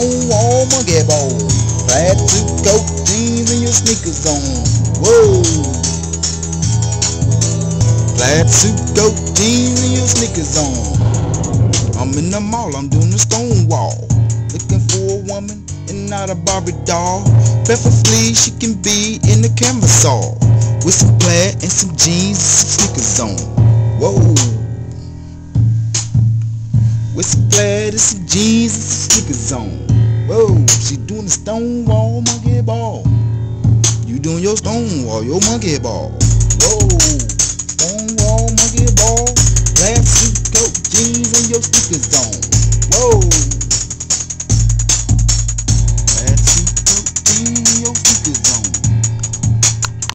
Stonewall monkey ball. Plaid suit coat, jeans, and your sneakers on. Whoa. Plaid suit coat, jeans, and your sneakers on. I'm in the mall, I'm doing the Stonewall. Looking for a woman and not a Barbie doll. Preferably she can be in the camisole. With some plaid and some jeans and some sneakers on. Whoa. Plaid and some jeans and some sneakers on. Whoa, she doing the Stonewall monkey ball. You doing your Stonewall, your monkey ball. Whoa, Stonewall monkey ball. Plaid suit coat, jeans and your sneakers on. Whoa.